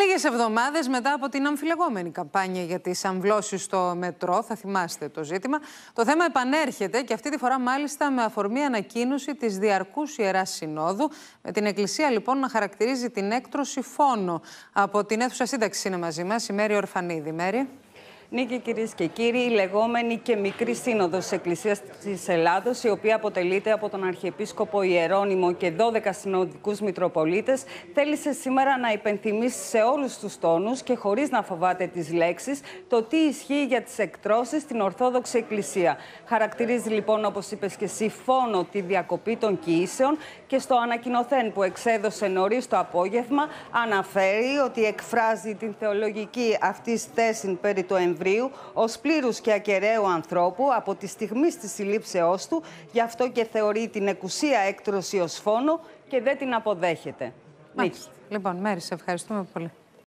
Λίγες εβδομάδες μετά από την αμφιλεγόμενη καμπάνια για τις αμβλώσεις στο μετρό, θα θυμάστε το ζήτημα, το θέμα επανέρχεται και αυτή τη φορά μάλιστα με αφορμή ανακοίνωση της Διαρκούς Ιεράς Συνόδου, με την Εκκλησία λοιπόν να χαρακτηρίζει την έκτρωση φόνο. Από την αίθουσα σύνταξη είναι μαζί μας η Μέρη Ορφανίδη. Μέρη. Νίκη, κυρίες και κύριοι, η λεγόμενη και μικρή σύνοδος της Εκκλησίας της Ελλάδος, η οποία αποτελείται από τον Αρχιεπίσκοπο Ιερώνυμο και 12 συνοδικούς Μητροπολίτες, θέλησε σήμερα να υπενθυμίσει σε όλους τους τόνους και χωρίς να φοβάται τις λέξεις το τι ισχύει για τις εκτρώσεις στην Ορθόδοξη Εκκλησία. Χαρακτηρίζει λοιπόν, όπως είπες και εσύ, φόνο τη διακοπή των κοιήσεων και στο ανακοινωθέν που εξέδωσε νωρίς το απόγευμα, αναφέρει ότι εκφράζει την θεολογική αυτής θέση περί του εμβρίου Νοεμβρίου ως πλήρους και ακεραίου ανθρώπου από τη στιγμή της συλλήψεώς του, γι' αυτό και θεωρεί την εκουσία έκτρωση ως φόνο και δεν την αποδέχεται. Μάλιστα. Λοιπόν, Μέρη, σε ευχαριστούμε πολύ.